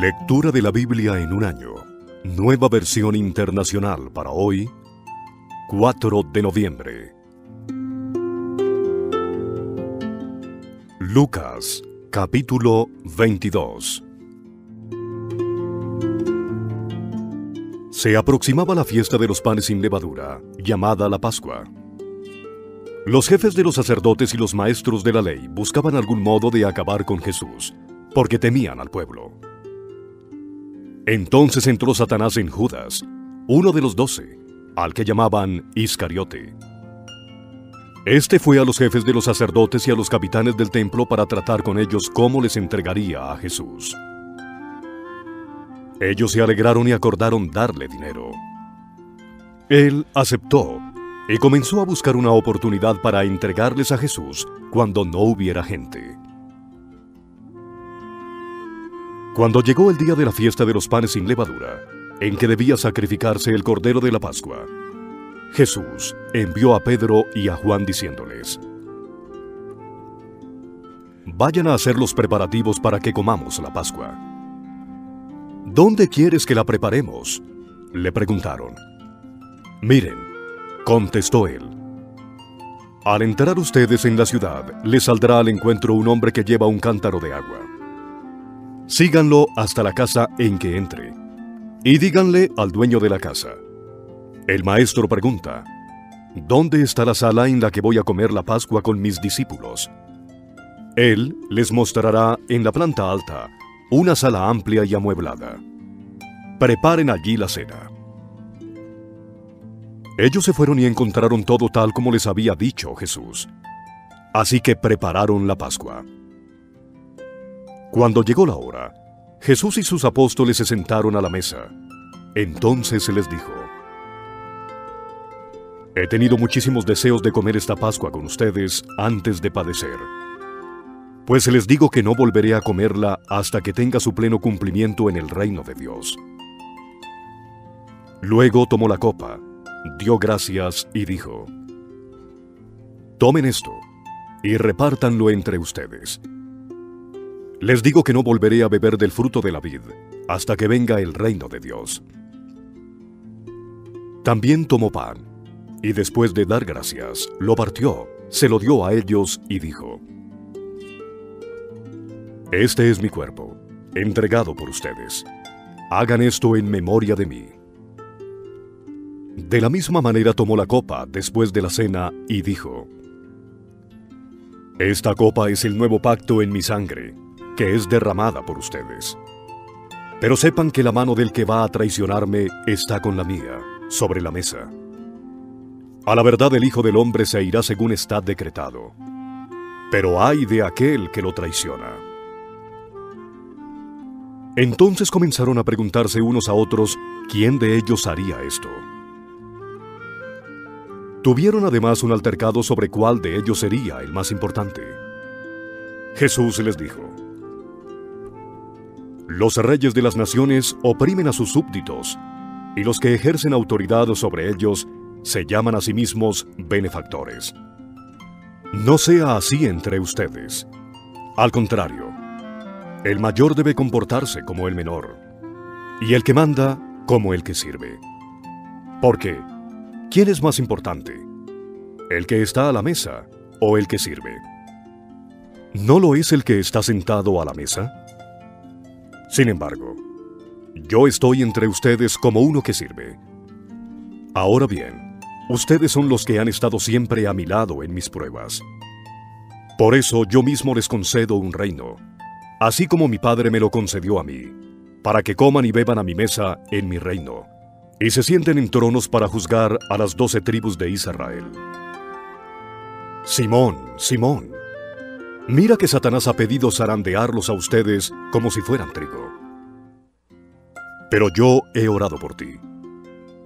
Lectura de la Biblia en un año. Nueva versión internacional para hoy, 4 de noviembre. Lucas, capítulo 22. Se aproximaba la fiesta de los panes sin levadura, llamada la Pascua. Los jefes de los sacerdotes y los maestros de la ley buscaban algún modo de acabar con Jesús, porque temían al pueblo. Entonces entró Satanás en Judas, uno de los doce, al que llamaban Iscariote. Este fue a los jefes de los sacerdotes y a los capitanes del templo para tratar con ellos cómo les entregaría a Jesús. Ellos se alegraron y acordaron darle dinero. Él aceptó y comenzó a buscar una oportunidad para entregarles a Jesús cuando no hubiera gente. Cuando llegó el día de la fiesta de los panes sin levadura, en que debía sacrificarse el cordero de la Pascua, Jesús envió a Pedro y a Juan diciéndoles, Vayan a hacer los preparativos para que comamos la Pascua. ¿Dónde quieres que la preparemos? Le preguntaron. Miren, contestó él. Al entrar ustedes en la ciudad, les saldrá al encuentro un hombre que lleva un cántaro de agua. Síganlo hasta la casa en que entre. Y díganle al dueño de la casa. El maestro pregunta, ¿Dónde está la sala en la que voy a comer la Pascua con mis discípulos? Él les mostrará en la planta alta una sala amplia y amueblada. Preparen allí la cena. Ellos se fueron y encontraron todo tal como les había dicho Jesús. Así que prepararon la Pascua. Cuando llegó la hora, Jesús y sus apóstoles se sentaron a la mesa. Entonces se les dijo, He tenido muchísimos deseos de comer esta Pascua con ustedes antes de padecer. Pues les digo que no volveré a comerla hasta que tenga su pleno cumplimiento en el reino de Dios. Luego tomó la copa, dio gracias y dijo, Tomen esto y repártanlo entre ustedes. Les digo que no volveré a beber del fruto de la vid hasta que venga el reino de Dios. También tomó pan, y después de dar gracias, lo partió, se lo dio a ellos y dijo, Este es mi cuerpo, entregado por ustedes. Hagan esto en memoria de mí. De la misma manera tomó la copa después de la cena y dijo, Esta copa es el nuevo pacto en mi sangre que es derramada por ustedes. Pero sepan que la mano del que va a traicionarme está con la mía, sobre la mesa. A la verdad el Hijo del Hombre se irá según está decretado. Pero hay de aquel que lo traiciona. Entonces comenzaron a preguntarse unos a otros quién de ellos haría esto. Tuvieron además un altercado sobre cuál de ellos sería el más importante. Jesús les dijo, los reyes de las naciones oprimen a sus súbditos, y los que ejercen autoridad sobre ellos se llaman a sí mismos benefactores. No sea así entre ustedes. Al contrario, el mayor debe comportarse como el menor, y el que manda como el que sirve. Porque, ¿quién es más importante? ¿El que está a la mesa o el que sirve? ¿No lo es el que está sentado a la mesa? Sin embargo, yo estoy entre ustedes como uno que sirve. Ahora bien, ustedes son los que han estado siempre a mi lado en mis pruebas. Por eso yo mismo les concedo un reino, así como mi Padre me lo concedió a mí, para que coman y beban a mi mesa en mi reino, y se sienten en tronos para juzgar a las doce tribus de Israel. Simón, Simón, Mira que Satanás ha pedido zarandearlos a ustedes como si fueran trigo. Pero yo he orado por ti,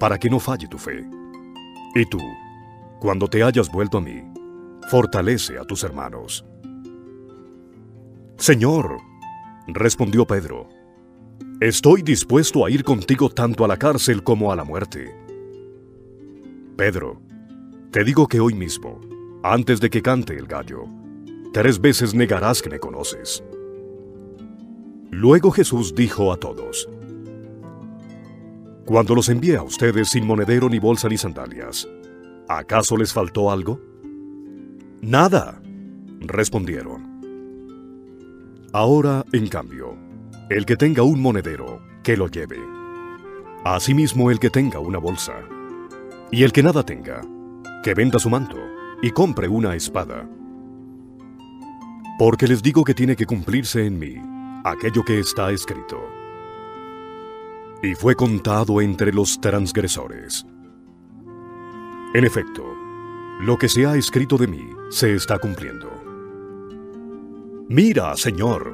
para que no falle tu fe. Y tú, cuando te hayas vuelto a mí, fortalece a tus hermanos. Señor, respondió Pedro, estoy dispuesto a ir contigo tanto a la cárcel como a la muerte. Pedro, te digo que hoy mismo, antes de que cante el gallo, tres veces negarás que me conoces. Luego Jesús dijo a todos, Cuando los envié a ustedes sin monedero ni bolsa ni sandalias, ¿acaso les faltó algo? Nada, respondieron. Ahora, en cambio, el que tenga un monedero, que lo lleve. Asimismo el que tenga una bolsa. Y el que nada tenga, que venda su manto y compre una espada. Porque les digo que tiene que cumplirse en mí aquello que está escrito. Y fue contado entre los transgresores. En efecto, lo que se ha escrito de mí se está cumpliendo. Mira, Señor,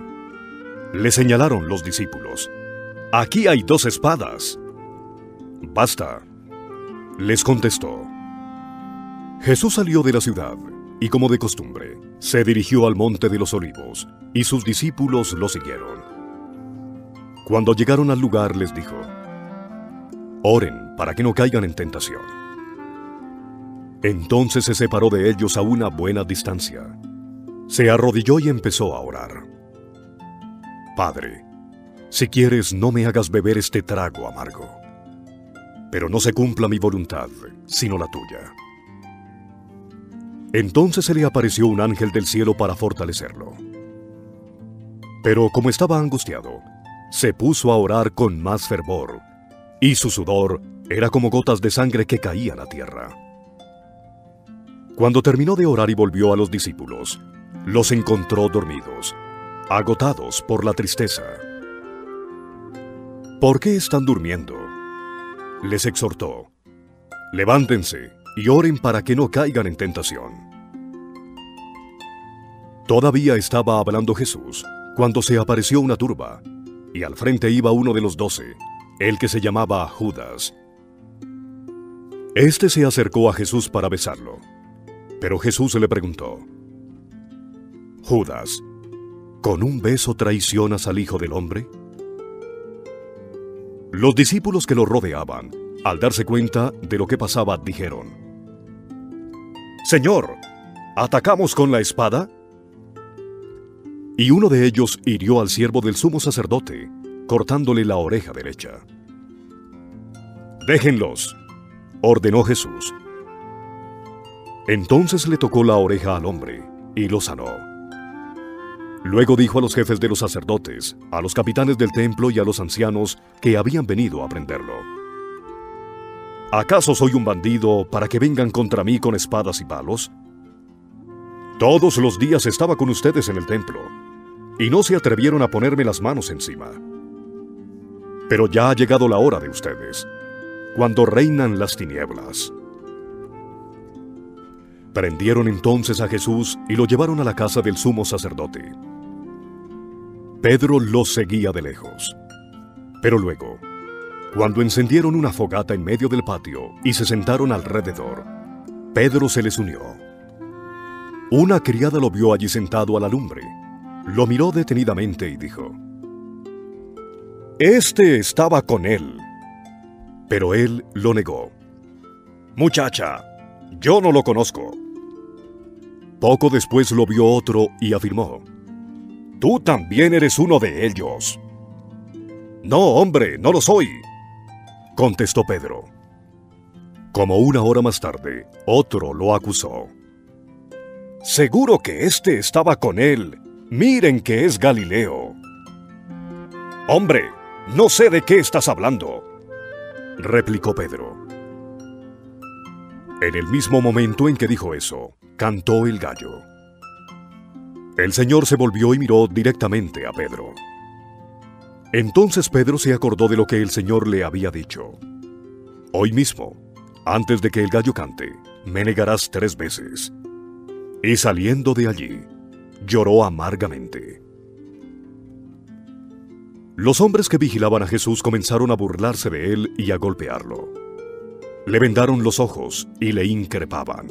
le señalaron los discípulos. Aquí hay dos espadas. Basta, les contestó. Jesús salió de la ciudad y como de costumbre, se dirigió al monte de los olivos y sus discípulos lo siguieron. Cuando llegaron al lugar les dijo, Oren para que no caigan en tentación. Entonces se separó de ellos a una buena distancia. Se arrodilló y empezó a orar. Padre, si quieres no me hagas beber este trago amargo, pero no se cumpla mi voluntad, sino la tuya. Entonces se le apareció un ángel del cielo para fortalecerlo. Pero como estaba angustiado, se puso a orar con más fervor, y su sudor era como gotas de sangre que caían a tierra. Cuando terminó de orar y volvió a los discípulos, los encontró dormidos, agotados por la tristeza. ¿Por qué están durmiendo? Les exhortó, levántense y oren para que no caigan en tentación. Todavía estaba hablando Jesús cuando se apareció una turba, y al frente iba uno de los doce, el que se llamaba Judas. Este se acercó a Jesús para besarlo, pero Jesús le preguntó, Judas, ¿con un beso traicionas al Hijo del Hombre? Los discípulos que lo rodeaban, al darse cuenta de lo que pasaba, dijeron, Señor, ¿atacamos con la espada? Y uno de ellos hirió al siervo del sumo sacerdote, cortándole la oreja derecha. Déjenlos, ordenó Jesús. Entonces le tocó la oreja al hombre y lo sanó. Luego dijo a los jefes de los sacerdotes, a los capitanes del templo y a los ancianos que habían venido a prenderlo. ¿Acaso soy un bandido para que vengan contra mí con espadas y palos? Todos los días estaba con ustedes en el templo, y no se atrevieron a ponerme las manos encima. Pero ya ha llegado la hora de ustedes, cuando reinan las tinieblas. Prendieron entonces a Jesús y lo llevaron a la casa del sumo sacerdote. Pedro lo seguía de lejos. Pero luego, cuando encendieron una fogata en medio del patio y se sentaron alrededor, Pedro se les unió. Una criada lo vio allí sentado a la lumbre. Lo miró detenidamente y dijo, Este estaba con él. Pero él lo negó. Muchacha, yo no lo conozco. Poco después lo vio otro y afirmó, Tú también eres uno de ellos. No, hombre, no lo soy contestó Pedro. Como una hora más tarde, otro lo acusó. Seguro que éste estaba con él. Miren que es Galileo. Hombre, no sé de qué estás hablando, replicó Pedro. En el mismo momento en que dijo eso, cantó el gallo. El Señor se volvió y miró directamente a Pedro. Entonces Pedro se acordó de lo que el Señor le había dicho. Hoy mismo, antes de que el gallo cante, me negarás tres veces. Y saliendo de allí, lloró amargamente. Los hombres que vigilaban a Jesús comenzaron a burlarse de él y a golpearlo. Le vendaron los ojos y le increpaban.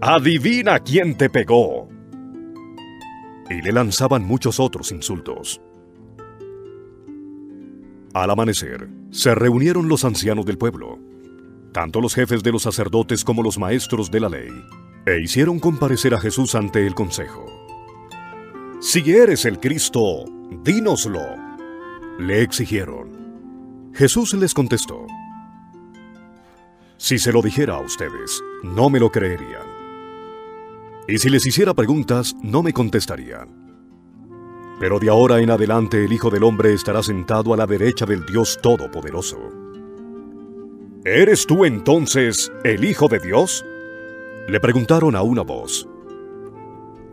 ¡Adivina quién te pegó! Y le lanzaban muchos otros insultos. Al amanecer, se reunieron los ancianos del pueblo, tanto los jefes de los sacerdotes como los maestros de la ley, e hicieron comparecer a Jesús ante el consejo. Si eres el Cristo, dínoslo, le exigieron. Jesús les contestó, Si se lo dijera a ustedes, no me lo creerían. Y si les hiciera preguntas, no me contestarían. Pero de ahora en adelante el Hijo del Hombre estará sentado a la derecha del Dios Todopoderoso. ¿Eres tú entonces el Hijo de Dios? Le preguntaron a una voz.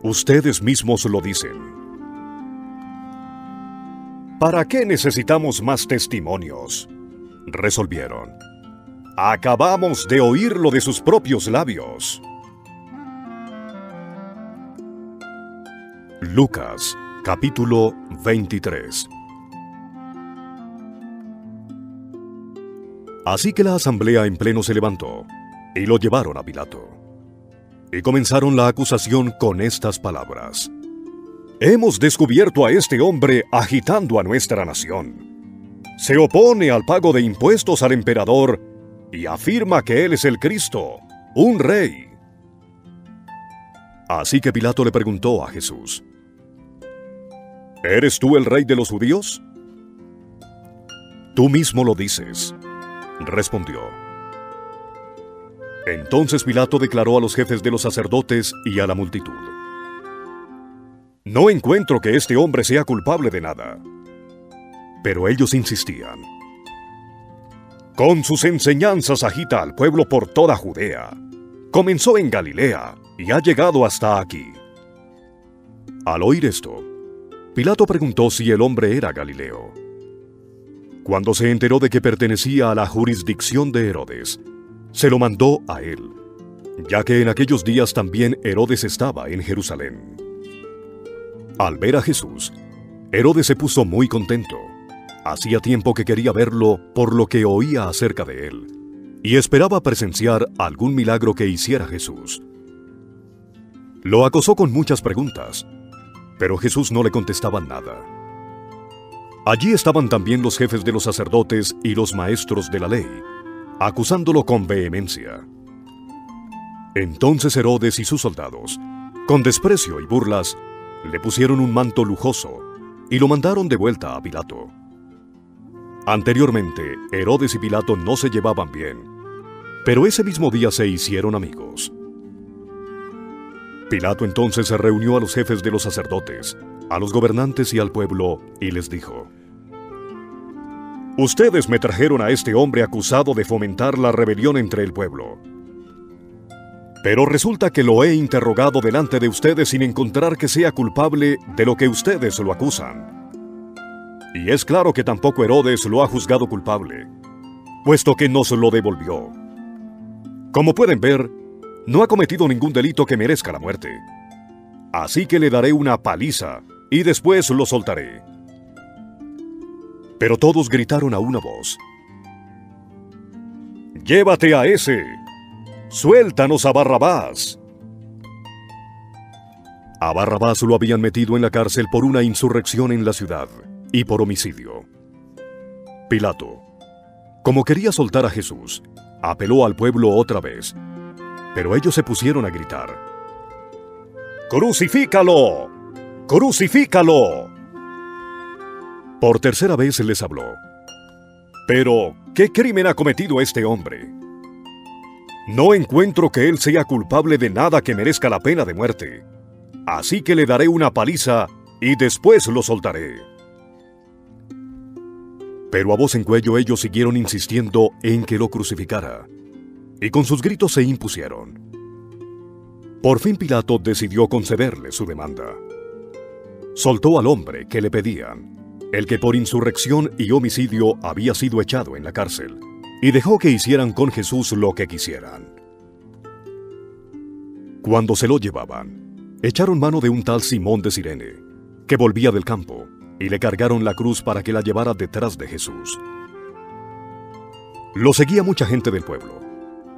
Ustedes mismos lo dicen. ¿Para qué necesitamos más testimonios? Resolvieron. Acabamos de oírlo de sus propios labios. Lucas capítulo 23 Así que la asamblea en pleno se levantó y lo llevaron a Pilato. Y comenzaron la acusación con estas palabras. Hemos descubierto a este hombre agitando a nuestra nación. Se opone al pago de impuestos al emperador y afirma que él es el Cristo, un rey. Así que Pilato le preguntó a Jesús, ¿Eres tú el rey de los judíos? Tú mismo lo dices, respondió. Entonces Pilato declaró a los jefes de los sacerdotes y a la multitud. No encuentro que este hombre sea culpable de nada. Pero ellos insistían. Con sus enseñanzas agita al pueblo por toda Judea. Comenzó en Galilea y ha llegado hasta aquí. Al oír esto, Pilato preguntó si el hombre era Galileo. Cuando se enteró de que pertenecía a la jurisdicción de Herodes, se lo mandó a él, ya que en aquellos días también Herodes estaba en Jerusalén. Al ver a Jesús, Herodes se puso muy contento. Hacía tiempo que quería verlo por lo que oía acerca de él, y esperaba presenciar algún milagro que hiciera Jesús. Lo acosó con muchas preguntas, pero Jesús no le contestaba nada. Allí estaban también los jefes de los sacerdotes y los maestros de la ley, acusándolo con vehemencia. Entonces Herodes y sus soldados, con desprecio y burlas, le pusieron un manto lujoso y lo mandaron de vuelta a Pilato. Anteriormente, Herodes y Pilato no se llevaban bien, pero ese mismo día se hicieron amigos. Pilato entonces se reunió a los jefes de los sacerdotes, a los gobernantes y al pueblo, y les dijo, Ustedes me trajeron a este hombre acusado de fomentar la rebelión entre el pueblo. Pero resulta que lo he interrogado delante de ustedes sin encontrar que sea culpable de lo que ustedes lo acusan. Y es claro que tampoco Herodes lo ha juzgado culpable, puesto que no se lo devolvió. Como pueden ver, no ha cometido ningún delito que merezca la muerte. Así que le daré una paliza y después lo soltaré. Pero todos gritaron a una voz. Llévate a ese. Suéltanos a Barrabás. A Barrabás lo habían metido en la cárcel por una insurrección en la ciudad y por homicidio. Pilato, como quería soltar a Jesús, apeló al pueblo otra vez, pero ellos se pusieron a gritar. ¡Crucifícalo! ¡Crucifícalo! Por tercera vez les habló. Pero, ¿qué crimen ha cometido este hombre? No encuentro que él sea culpable de nada que merezca la pena de muerte. Así que le daré una paliza y después lo soltaré. Pero a voz en cuello ellos siguieron insistiendo en que lo crucificara, y con sus gritos se impusieron. Por fin Pilato decidió concederle su demanda. Soltó al hombre que le pedían, el que por insurrección y homicidio había sido echado en la cárcel y dejó que hicieran con Jesús lo que quisieran. Cuando se lo llevaban, echaron mano de un tal Simón de Sirene, que volvía del campo, y le cargaron la cruz para que la llevara detrás de Jesús. Lo seguía mucha gente del pueblo,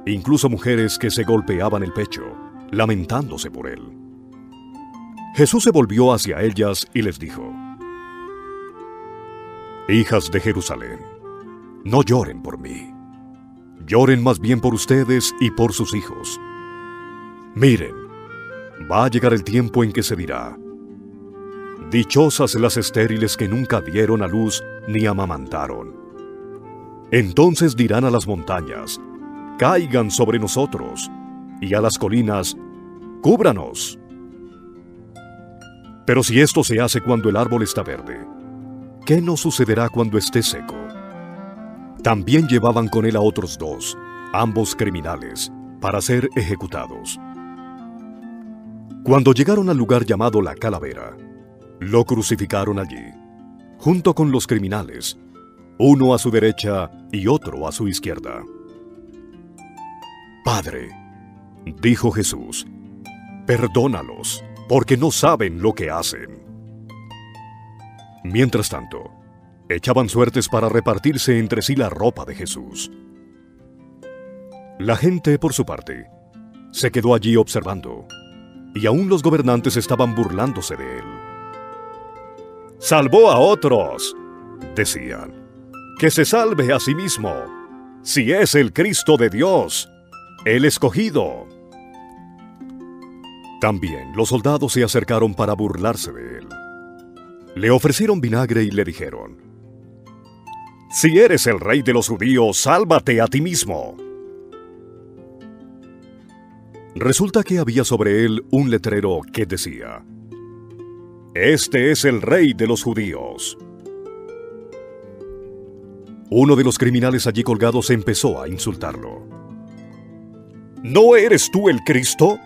incluso mujeres que se golpeaban el pecho, lamentándose por él. Jesús se volvió hacia ellas y les dijo, Hijas de Jerusalén, no lloren por mí Lloren más bien por ustedes y por sus hijos. Miren, va a llegar el tiempo en que se dirá, Dichosas las estériles que nunca dieron a luz ni amamantaron. Entonces dirán a las montañas, caigan sobre nosotros, y a las colinas, cúbranos. Pero si esto se hace cuando el árbol está verde, ¿qué nos sucederá cuando esté seco? También llevaban con él a otros dos, ambos criminales, para ser ejecutados. Cuando llegaron al lugar llamado la calavera, lo crucificaron allí, junto con los criminales, uno a su derecha y otro a su izquierda. Padre, dijo Jesús, perdónalos, porque no saben lo que hacen. Mientras tanto, echaban suertes para repartirse entre sí la ropa de Jesús. La gente, por su parte, se quedó allí observando, y aún los gobernantes estaban burlándose de él. Salvó a otros, decían, que se salve a sí mismo, si es el Cristo de Dios, el escogido. También los soldados se acercaron para burlarse de él. Le ofrecieron vinagre y le dijeron, Si eres el rey de los judíos, sálvate a ti mismo. Resulta que había sobre él un letrero que decía, Este es el rey de los judíos. Uno de los criminales allí colgados empezó a insultarlo. ¿No eres tú el Cristo?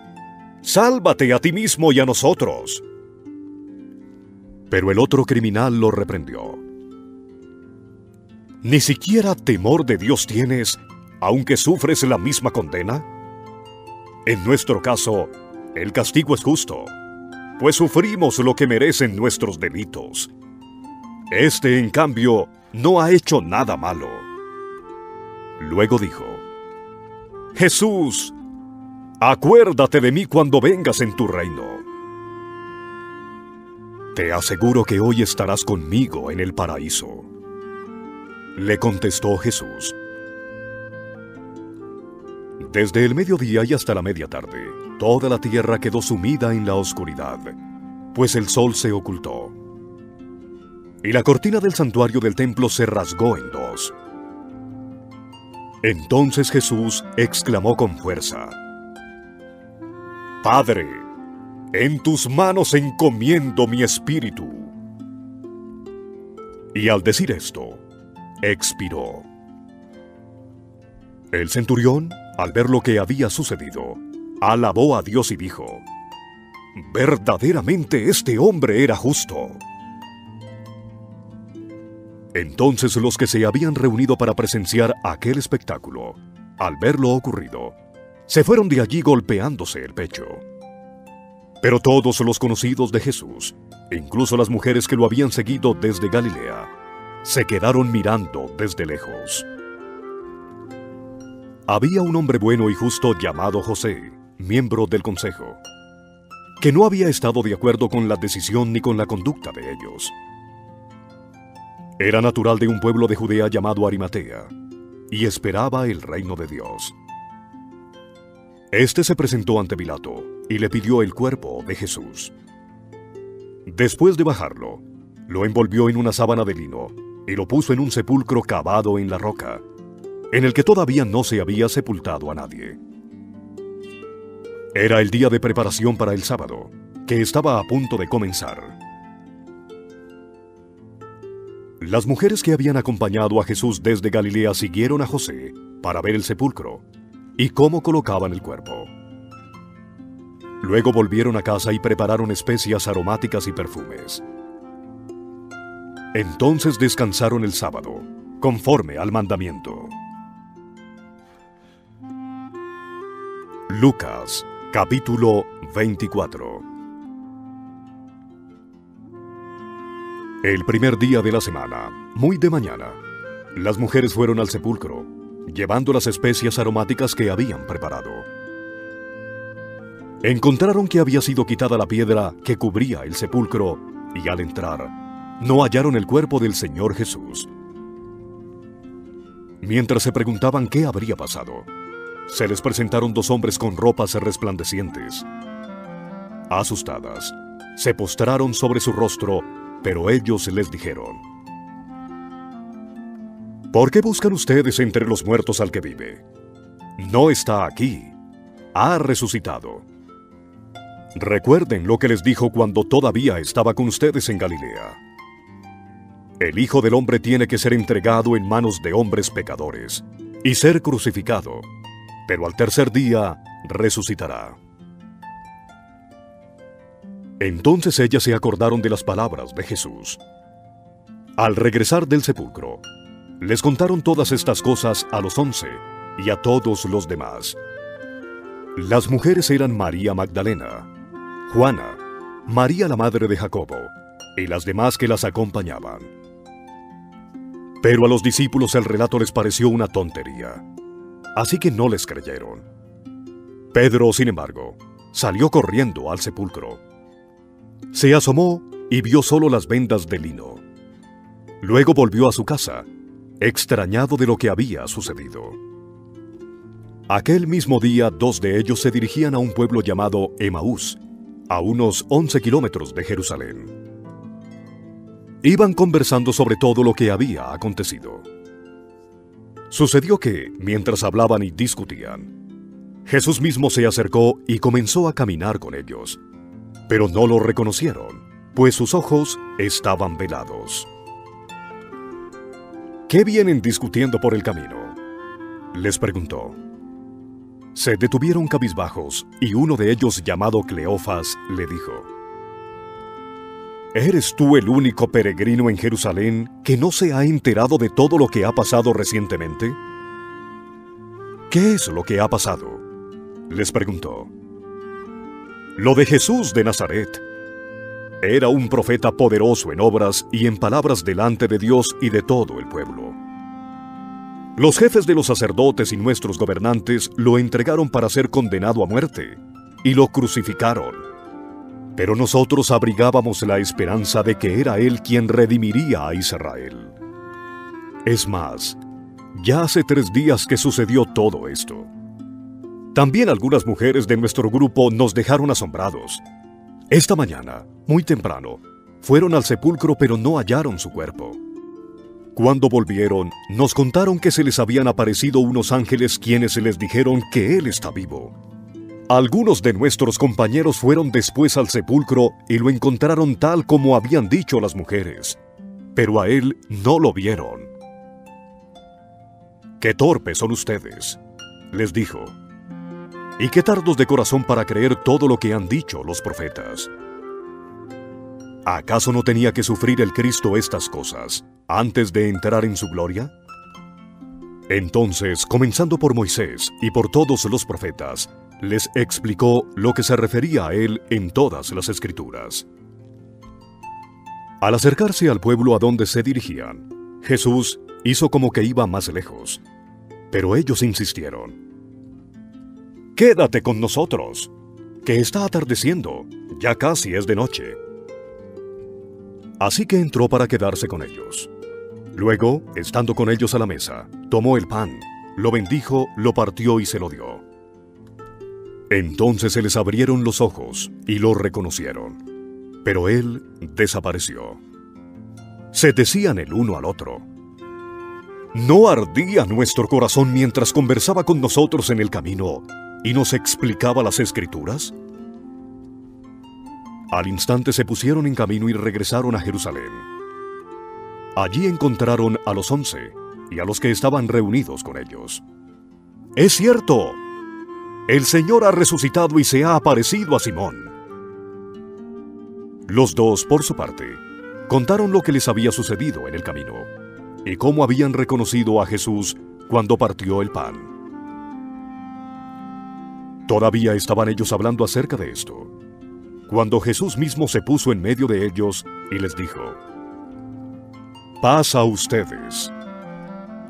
Sálvate a ti mismo y a nosotros. Pero el otro criminal lo reprendió. ¿Ni siquiera temor de Dios tienes, aunque sufres la misma condena? En nuestro caso, el castigo es justo, pues sufrimos lo que merecen nuestros delitos. Este, en cambio, no ha hecho nada malo. Luego dijo, Jesús, acuérdate de mí cuando vengas en tu reino. Te aseguro que hoy estarás conmigo en el paraíso. Le contestó Jesús. Desde el mediodía y hasta la media tarde, toda la tierra quedó sumida en la oscuridad, pues el sol se ocultó. Y la cortina del santuario del templo se rasgó en dos. Entonces Jesús exclamó con fuerza, Padre, en tus manos encomiendo mi espíritu. Y al decir esto, expiró. El centurión al ver lo que había sucedido, alabó a Dios y dijo, Verdaderamente este hombre era justo. Entonces los que se habían reunido para presenciar aquel espectáculo, al ver lo ocurrido, se fueron de allí golpeándose el pecho. Pero todos los conocidos de Jesús, incluso las mujeres que lo habían seguido desde Galilea, se quedaron mirando desde lejos. Había un hombre bueno y justo llamado José, miembro del consejo, que no había estado de acuerdo con la decisión ni con la conducta de ellos. Era natural de un pueblo de Judea llamado Arimatea, y esperaba el reino de Dios. Este se presentó ante Pilato y le pidió el cuerpo de Jesús. Después de bajarlo, lo envolvió en una sábana de lino y lo puso en un sepulcro cavado en la roca, en el que todavía no se había sepultado a nadie. Era el día de preparación para el sábado, que estaba a punto de comenzar. Las mujeres que habían acompañado a Jesús desde Galilea siguieron a José para ver el sepulcro y cómo colocaban el cuerpo. Luego volvieron a casa y prepararon especias aromáticas y perfumes. Entonces descansaron el sábado, conforme al mandamiento. Lucas, capítulo 24 El primer día de la semana, muy de mañana, las mujeres fueron al sepulcro, llevando las especias aromáticas que habían preparado. Encontraron que había sido quitada la piedra que cubría el sepulcro y al entrar, no hallaron el cuerpo del Señor Jesús. Mientras se preguntaban qué habría pasado, se les presentaron dos hombres con ropas resplandecientes. Asustadas, se postraron sobre su rostro, pero ellos les dijeron, ¿Por qué buscan ustedes entre los muertos al que vive? No está aquí, ha resucitado. Recuerden lo que les dijo cuando todavía estaba con ustedes en Galilea. El Hijo del Hombre tiene que ser entregado en manos de hombres pecadores y ser crucificado, pero al tercer día resucitará. Entonces ellas se acordaron de las palabras de Jesús. Al regresar del sepulcro, les contaron todas estas cosas a los once y a todos los demás. Las mujeres eran María Magdalena, Juana, María la madre de Jacobo, y las demás que las acompañaban. Pero a los discípulos el relato les pareció una tontería, así que no les creyeron. Pedro, sin embargo, salió corriendo al sepulcro. Se asomó y vio solo las vendas de lino. Luego volvió a su casa, extrañado de lo que había sucedido. Aquel mismo día dos de ellos se dirigían a un pueblo llamado Emaús, a unos 11 kilómetros de Jerusalén. Iban conversando sobre todo lo que había acontecido. Sucedió que, mientras hablaban y discutían, Jesús mismo se acercó y comenzó a caminar con ellos, pero no lo reconocieron, pues sus ojos estaban velados. ¿Qué vienen discutiendo por el camino? Les preguntó. Se detuvieron cabizbajos y uno de ellos, llamado Cleofas, le dijo, ¿Eres tú el único peregrino en Jerusalén que no se ha enterado de todo lo que ha pasado recientemente? ¿Qué es lo que ha pasado? Les preguntó. Lo de Jesús de Nazaret. Era un profeta poderoso en obras y en palabras delante de Dios y de todo el pueblo. Los jefes de los sacerdotes y nuestros gobernantes lo entregaron para ser condenado a muerte y lo crucificaron. Pero nosotros abrigábamos la esperanza de que era Él quien redimiría a Israel. Es más, ya hace tres días que sucedió todo esto. También algunas mujeres de nuestro grupo nos dejaron asombrados. Esta mañana, muy temprano, fueron al sepulcro pero no hallaron su cuerpo. Cuando volvieron, nos contaron que se les habían aparecido unos ángeles quienes les dijeron que Él está vivo. Algunos de nuestros compañeros fueron después al sepulcro y lo encontraron tal como habían dicho las mujeres, pero a Él no lo vieron. ¡Qué torpes son ustedes! les dijo. ¿Y qué tardos de corazón para creer todo lo que han dicho los profetas? ¿Acaso no tenía que sufrir el Cristo estas cosas antes de entrar en su gloria? Entonces, comenzando por Moisés y por todos los profetas, les explicó lo que se refería a él en todas las escrituras. Al acercarse al pueblo a donde se dirigían, Jesús hizo como que iba más lejos, pero ellos insistieron. Quédate con nosotros, que está atardeciendo, ya casi es de noche. Así que entró para quedarse con ellos. Luego, estando con ellos a la mesa, tomó el pan, lo bendijo, lo partió y se lo dio. Entonces se les abrieron los ojos y lo reconocieron. Pero él desapareció. Se decían el uno al otro. ¿No ardía nuestro corazón mientras conversaba con nosotros en el camino y nos explicaba las escrituras? Al instante se pusieron en camino y regresaron a Jerusalén. Allí encontraron a los once y a los que estaban reunidos con ellos. Es cierto, el Señor ha resucitado y se ha aparecido a Simón. Los dos, por su parte, contaron lo que les había sucedido en el camino y cómo habían reconocido a Jesús cuando partió el pan. Todavía estaban ellos hablando acerca de esto cuando Jesús mismo se puso en medio de ellos y les dijo, Paz a ustedes.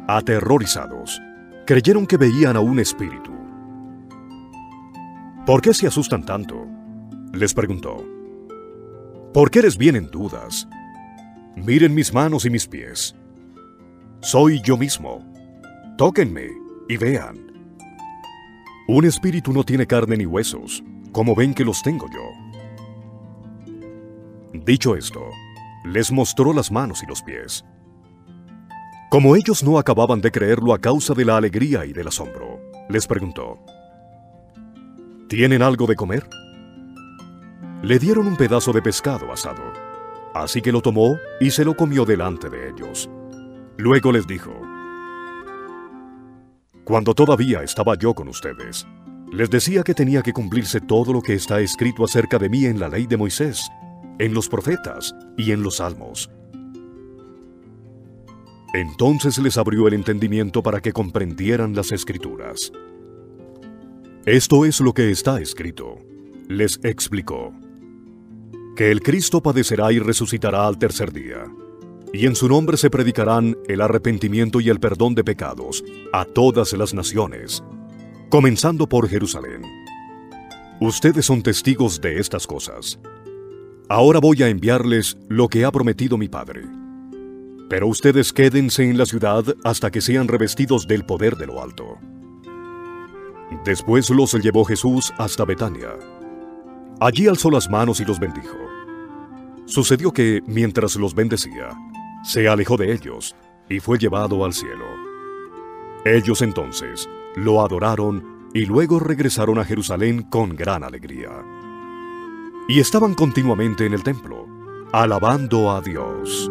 Aterrorizados, creyeron que veían a un espíritu. ¿Por qué se asustan tanto? Les preguntó. ¿Por qué les vienen dudas? Miren mis manos y mis pies. Soy yo mismo. Tóquenme y vean. Un espíritu no tiene carne ni huesos, como ven que los tengo yo. Dicho esto, les mostró las manos y los pies. Como ellos no acababan de creerlo a causa de la alegría y del asombro, les preguntó, ¿Tienen algo de comer? Le dieron un pedazo de pescado asado, así que lo tomó y se lo comió delante de ellos. Luego les dijo, Cuando todavía estaba yo con ustedes, les decía que tenía que cumplirse todo lo que está escrito acerca de mí en la ley de Moisés, en los profetas y en los salmos. Entonces les abrió el entendimiento para que comprendieran las escrituras. Esto es lo que está escrito, les explicó. Que el Cristo padecerá y resucitará al tercer día, y en su nombre se predicarán el arrepentimiento y el perdón de pecados a todas las naciones, comenzando por Jerusalén. Ustedes son testigos de estas cosas. Ahora voy a enviarles lo que ha prometido mi Padre. Pero ustedes quédense en la ciudad hasta que sean revestidos del poder de lo alto. Después los llevó Jesús hasta Betania. Allí alzó las manos y los bendijo. Sucedió que, mientras los bendecía, se alejó de ellos y fue llevado al cielo. Ellos entonces lo adoraron y luego regresaron a Jerusalén con gran alegría. Y estaban continuamente en el templo, alabando a Dios.